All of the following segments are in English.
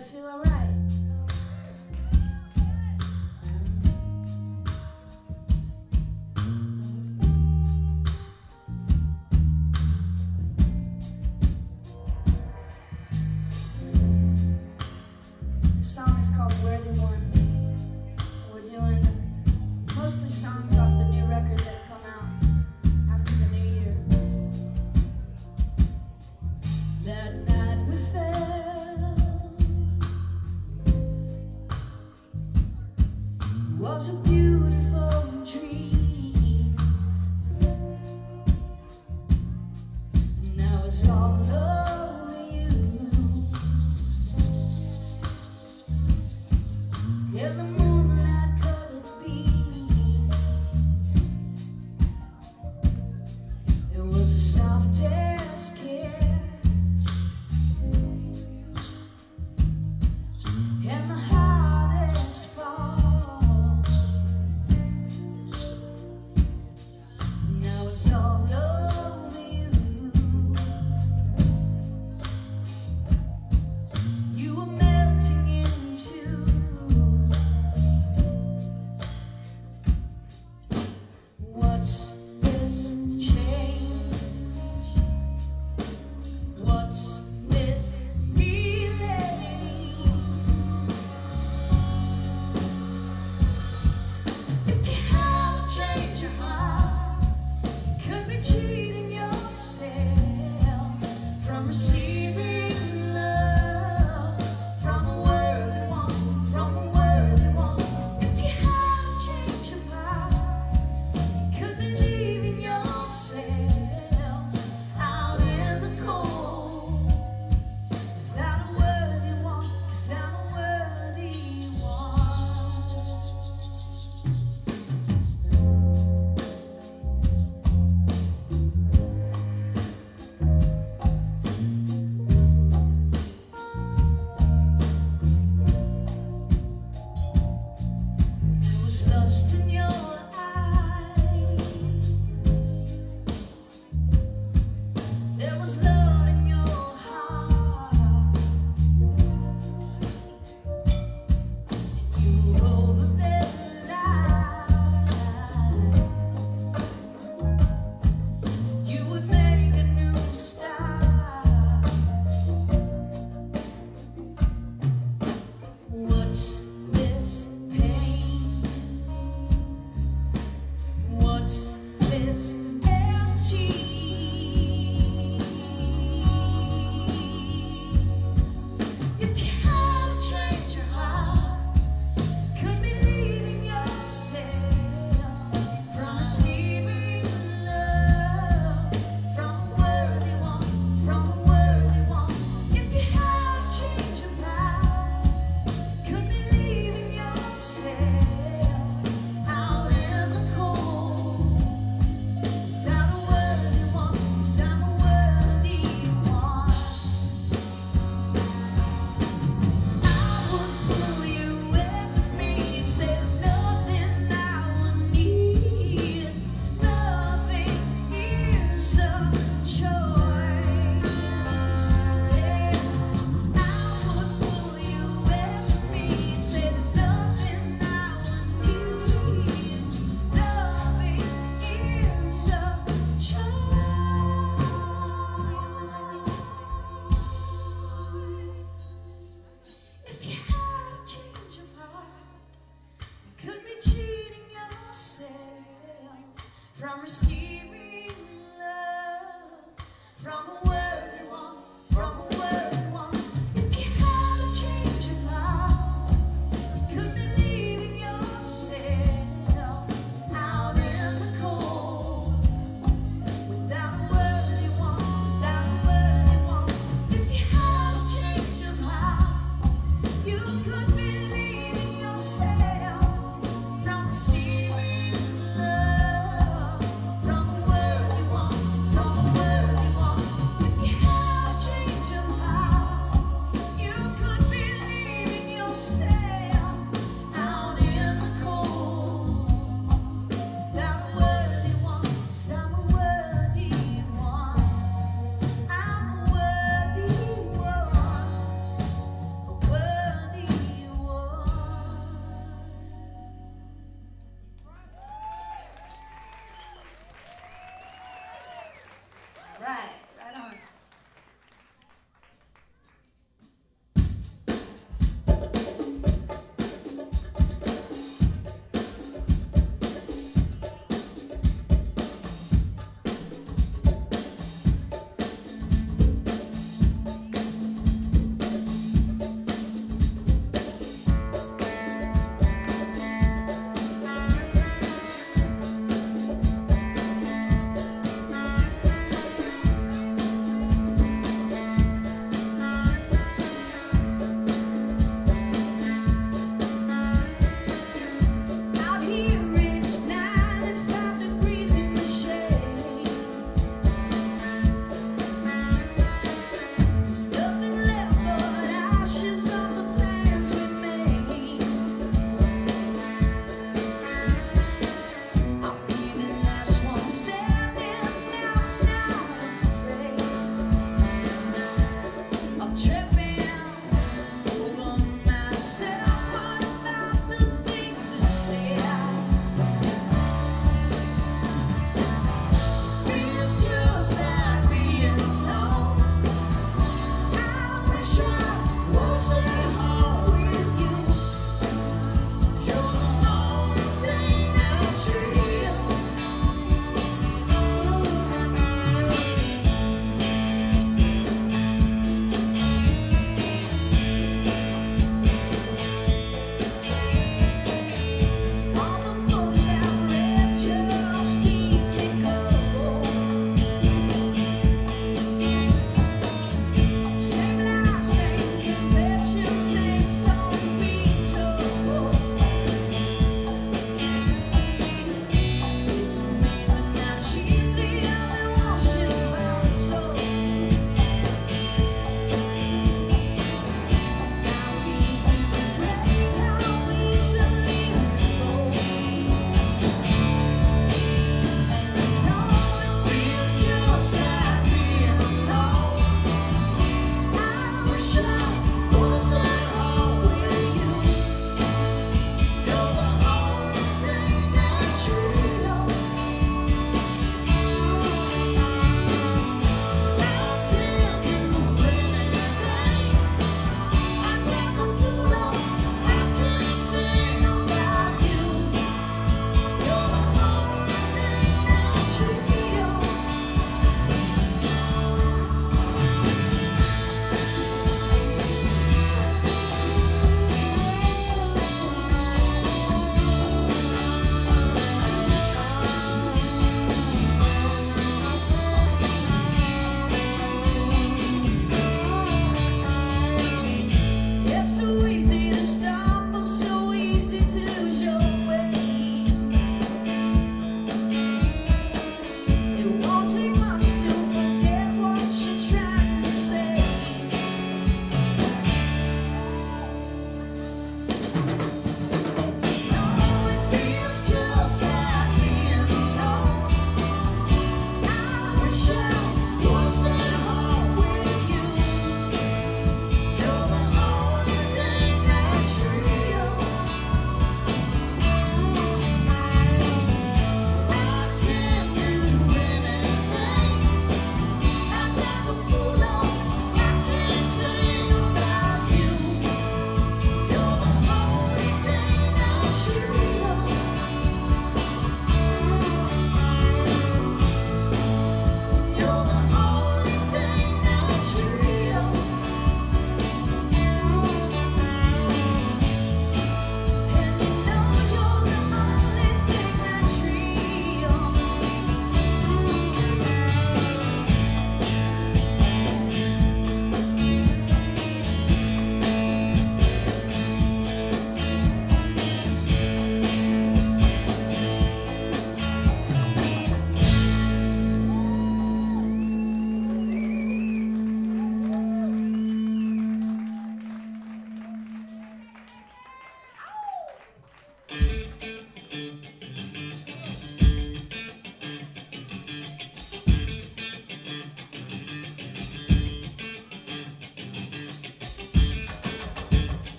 feel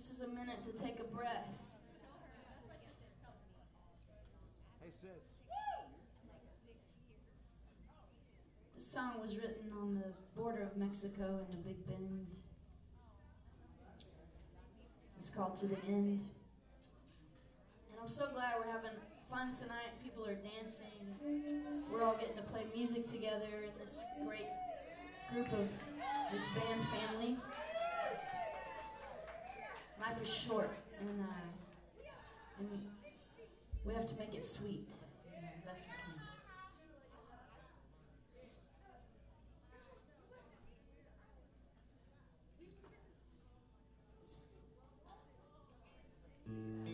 This is a minute to take a breath. Hey, sis. The song was written on the border of Mexico in the Big Bend. It's called To the End. And I'm so glad we're having fun tonight. People are dancing. We're all getting to play music together in this great group of this band family. Life is short, and, uh, and we have to make it sweet the best we can. Mm.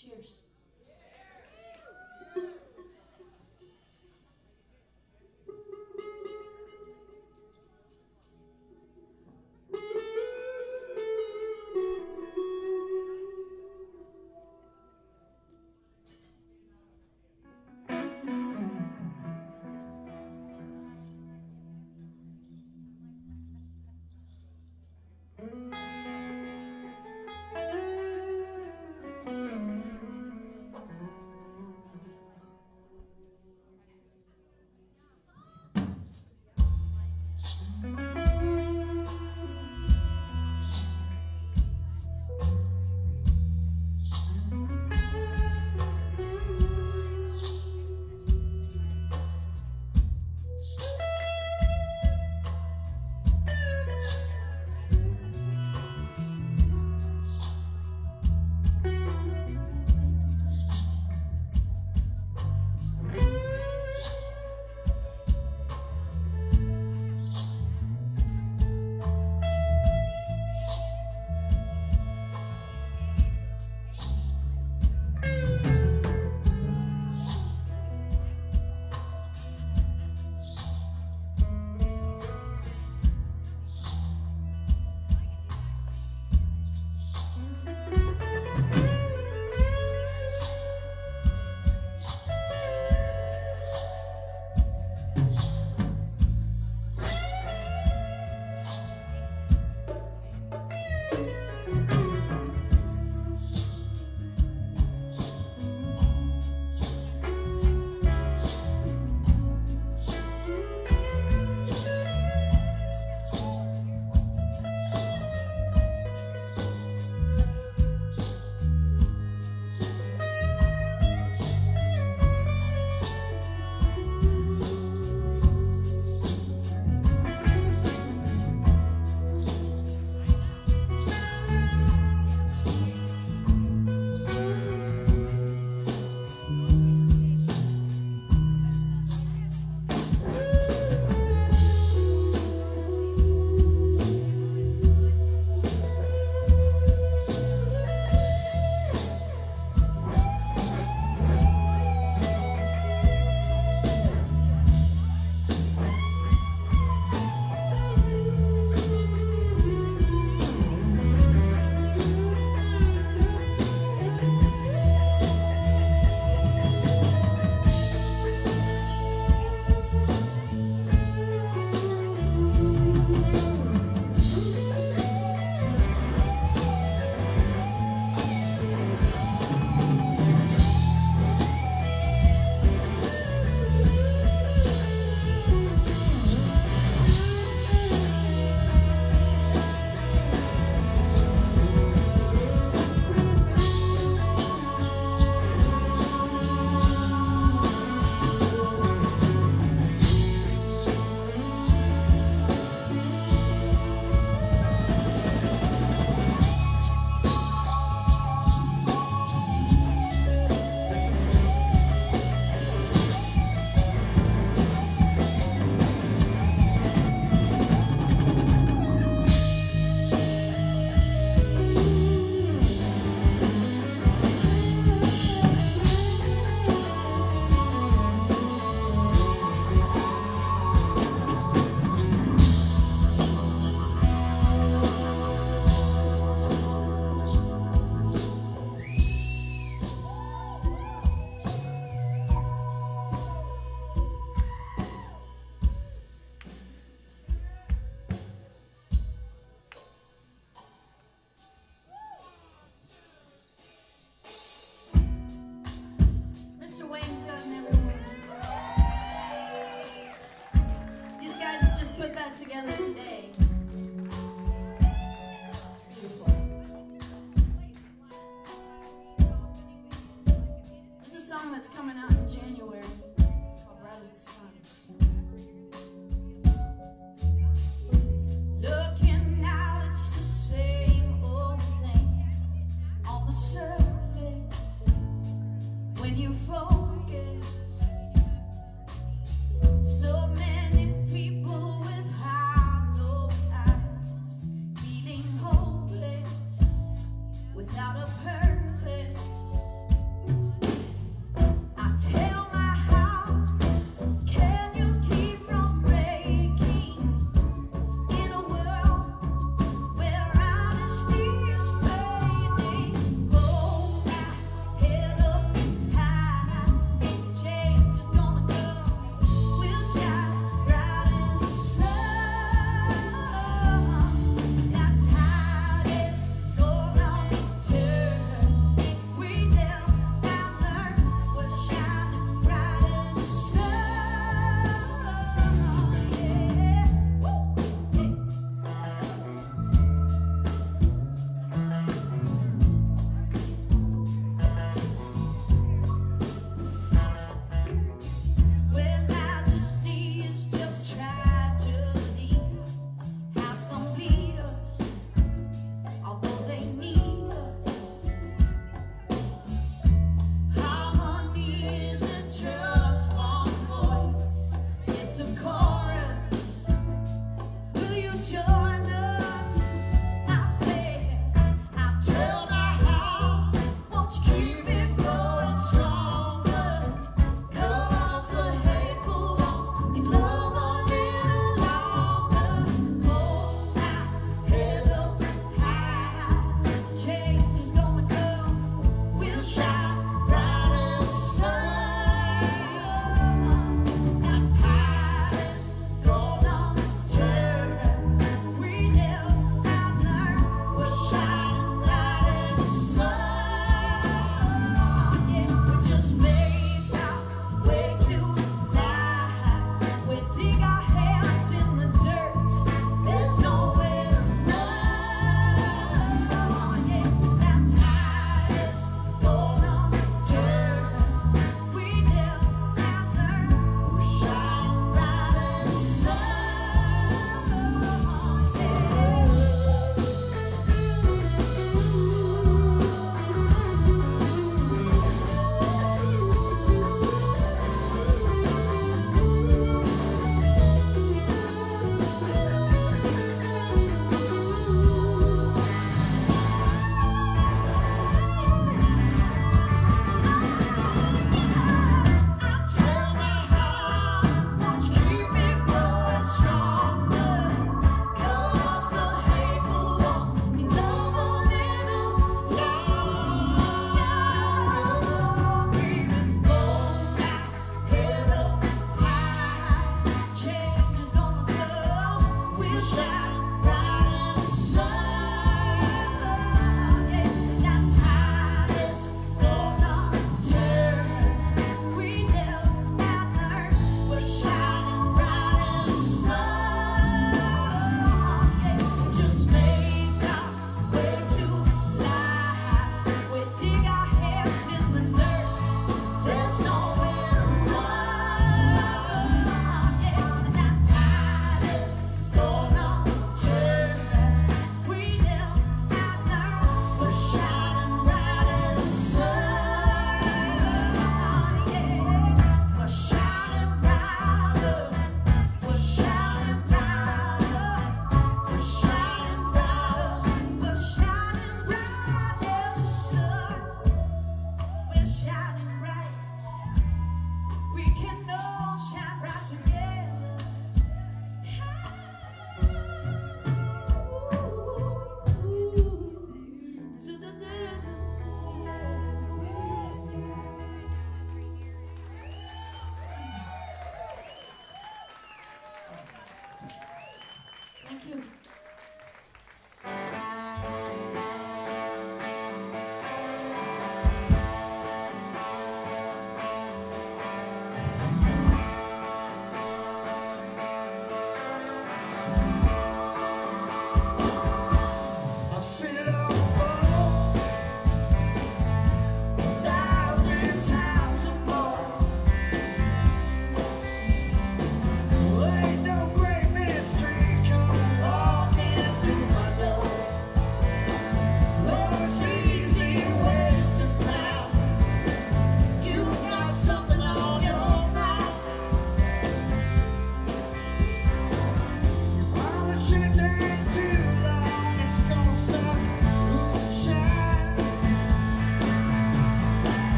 Cheers.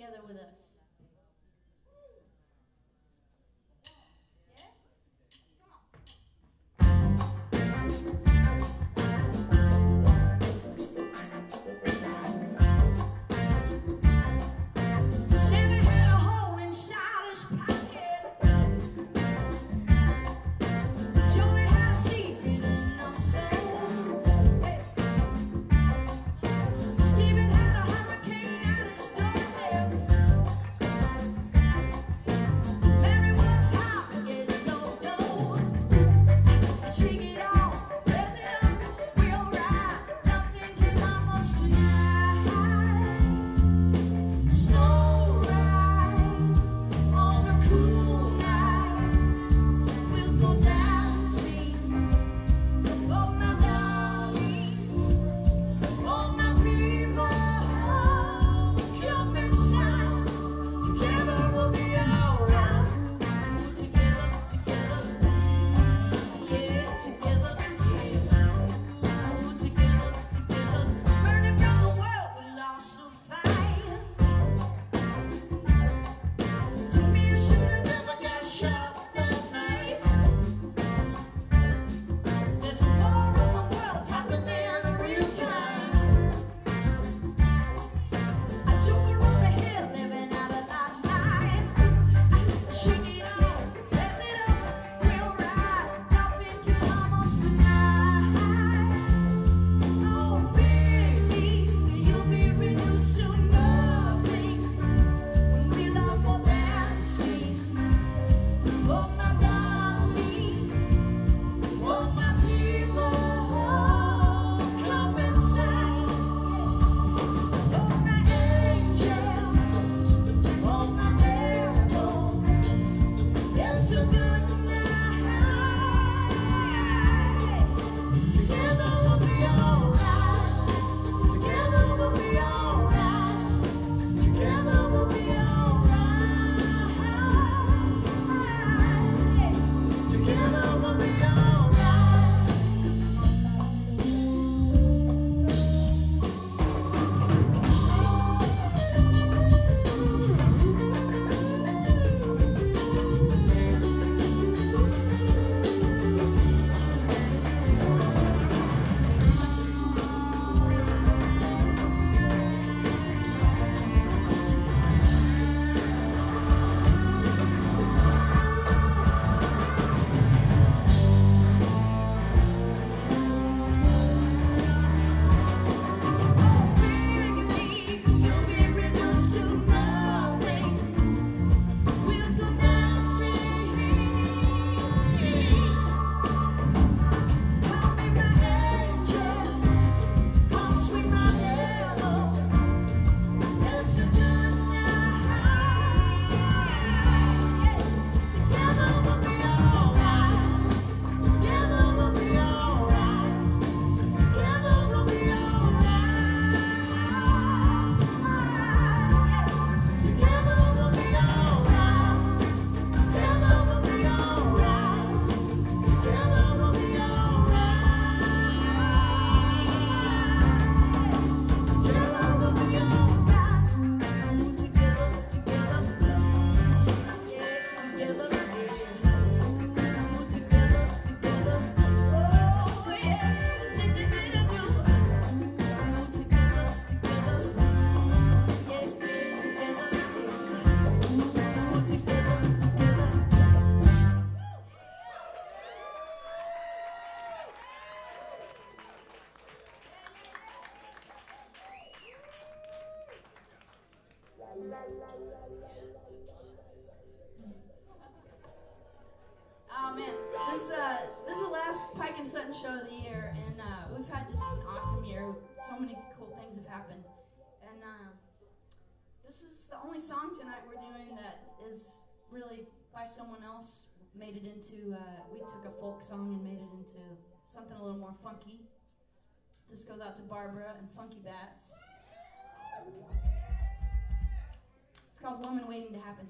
together with us. Oh man, this uh, this is the last Pike and Sutton show of the year, and uh, we've had just an awesome year. So many cool things have happened, and uh, this is the only song tonight we're doing that is really by someone else. Made it into uh, we took a folk song and made it into something a little more funky. This goes out to Barbara and Funky Bats. It's called Woman Waiting to Happen.